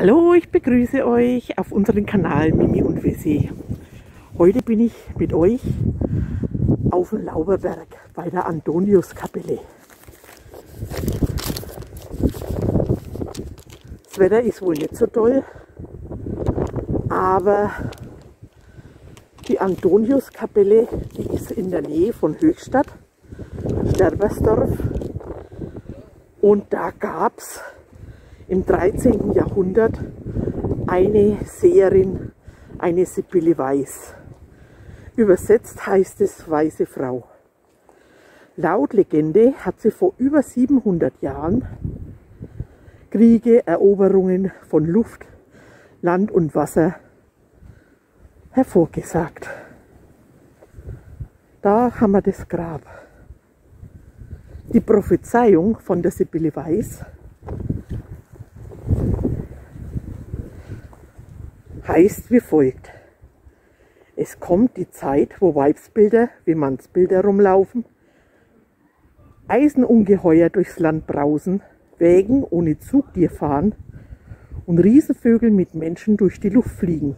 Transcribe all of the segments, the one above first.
Hallo, ich begrüße euch auf unserem Kanal Mimi und Wessi. Heute bin ich mit euch auf dem Lauberberg bei der Antoniuskapelle. Das Wetter ist wohl nicht so toll, aber die Antoniuskapelle, ist in der Nähe von Höchstadt, Sterbersdorf. Und da gab es im 13. Jahrhundert eine Seherin, eine Sibylle Weiß. Übersetzt heißt es weiße Frau. Laut Legende hat sie vor über 700 Jahren Kriege, Eroberungen von Luft, Land und Wasser hervorgesagt. Da haben wir das Grab. Die Prophezeiung von der Sibylle Weiß heißt wie folgt. Es kommt die Zeit, wo Weibsbilder wie Mannsbilder rumlaufen, Eisenungeheuer durchs Land brausen, Wägen ohne Zugtier fahren und Riesenvögel mit Menschen durch die Luft fliegen.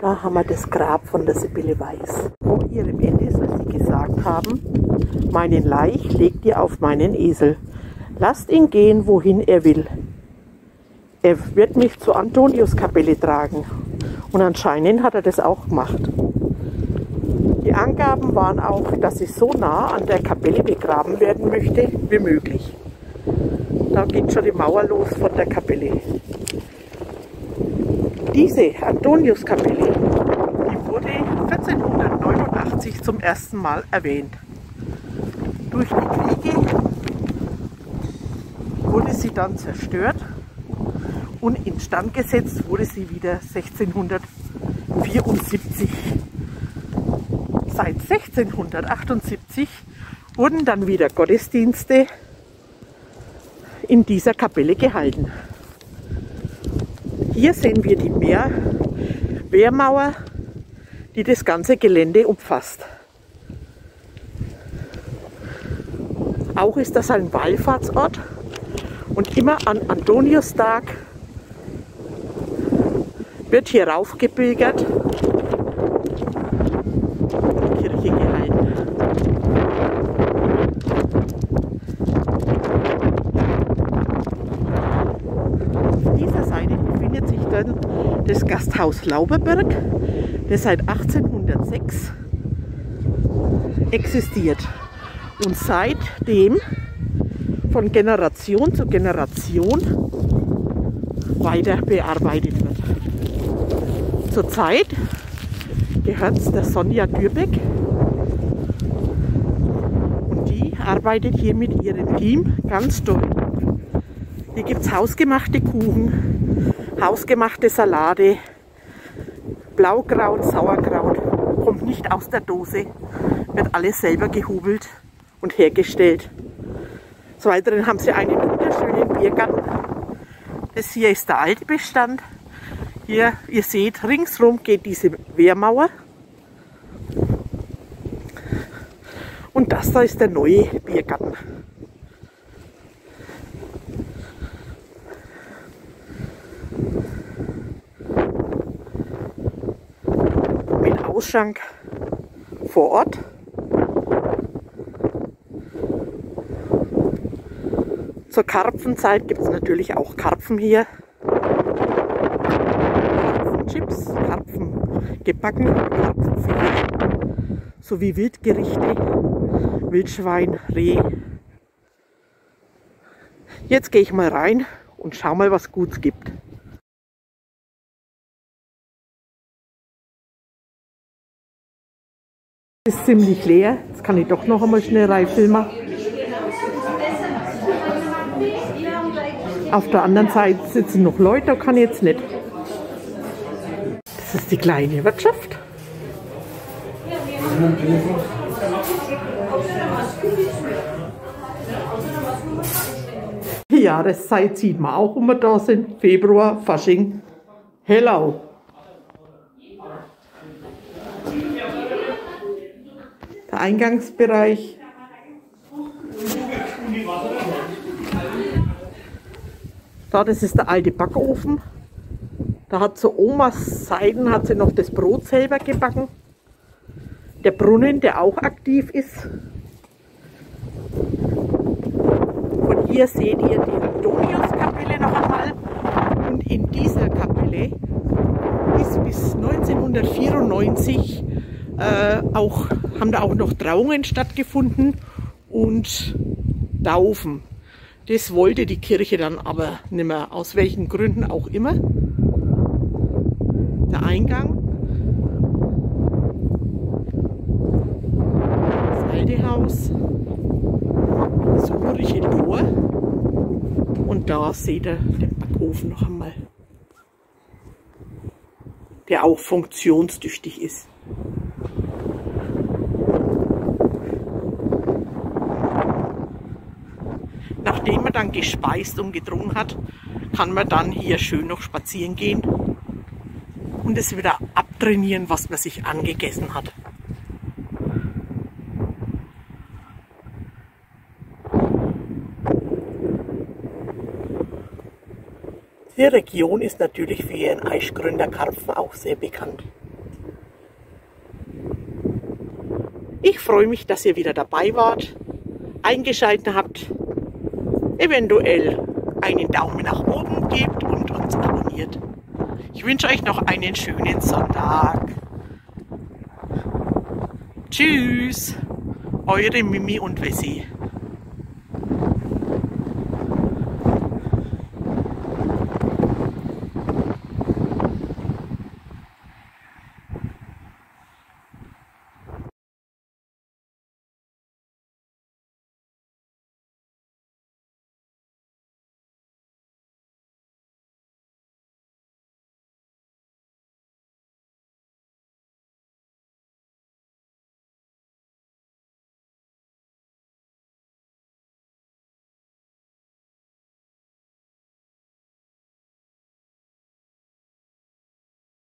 Da haben wir das Grab von der Sibylle Weiß. Vor ihrem Ende soll sie gesagt haben, meinen Leich legt ihr auf meinen Esel. Lasst ihn gehen, wohin er will. Er wird mich zur Antoniuskapelle tragen. Und anscheinend hat er das auch gemacht. Die Angaben waren auch, dass sie so nah an der Kapelle begraben werden möchte wie möglich. Da geht schon die Mauer los von der Kapelle. Diese Antoniuskapelle, die wurde 1489 zum ersten Mal erwähnt. Durch die Kriege wurde sie dann zerstört und instand gesetzt wurde sie wieder 1674. Seit 1678 wurden dann wieder Gottesdienste in dieser Kapelle gehalten. Hier sehen wir die Meer Wehrmauer, die das ganze Gelände umfasst. Auch ist das ein Wallfahrtsort und immer an Antoniustag wird hier raufgebildert dann das Gasthaus Lauberberg, das seit 1806 existiert und seitdem von Generation zu Generation weiter bearbeitet wird. Zurzeit gehört es der Sonja Dürbeck und die arbeitet hier mit ihrem Team ganz toll. Hier gibt es hausgemachte Kuchen, hausgemachte Salate, Blaukraut, Sauerkraut, kommt nicht aus der Dose, wird alles selber gehobelt und hergestellt. Des Weiteren haben sie einen wunderschönen Biergarten. Das hier ist der alte Bestand. Hier, ihr seht, ringsrum geht diese Wehrmauer. Und das da ist der neue Biergarten. Ausschank vor Ort. Zur Karpfenzeit gibt es natürlich auch Karpfen hier. Karpfenchips, Karpfen gebacken, Karpfenfilet sowie Wildgerichte, Wildschwein, Reh. Jetzt gehe ich mal rein und schau mal, was Gutes gibt. Ist ziemlich leer. Jetzt kann ich doch noch einmal schnell reinfilmen. Auf der anderen Seite sitzen noch Leute, da kann ich jetzt nicht. Das ist die kleine Wirtschaft. Die Jahreszeit sieht man auch, wenn wir da sind. Februar, Fasching. Hello. Eingangsbereich. Da, das ist der alte Backofen. Da hat so Omas Seiden, hat sie noch das Brot selber gebacken. Der Brunnen, der auch aktiv ist. Von hier seht ihr die Antoniuskapelle noch einmal. Und in dieser Kapelle ist bis 1994 äh, auch, haben da auch noch Trauungen stattgefunden und Taufen. Das wollte die Kirche dann aber nicht mehr, aus welchen Gründen auch immer. Der Eingang, das alte Haus, das urische Tor und da seht ihr den Backofen noch einmal, der auch funktionstüchtig ist. Nachdem man dann gespeist und getrunken hat, kann man dann hier schön noch spazieren gehen und es wieder abtrainieren, was man sich angegessen hat. Die Region ist natürlich für ihren Eichgründerkarpfen auch sehr bekannt. Ich freue mich, dass ihr wieder dabei wart, eingeschaltet habt eventuell einen Daumen nach oben gebt und uns abonniert. Ich wünsche euch noch einen schönen Sonntag. Tschüss, eure Mimi und Wessi.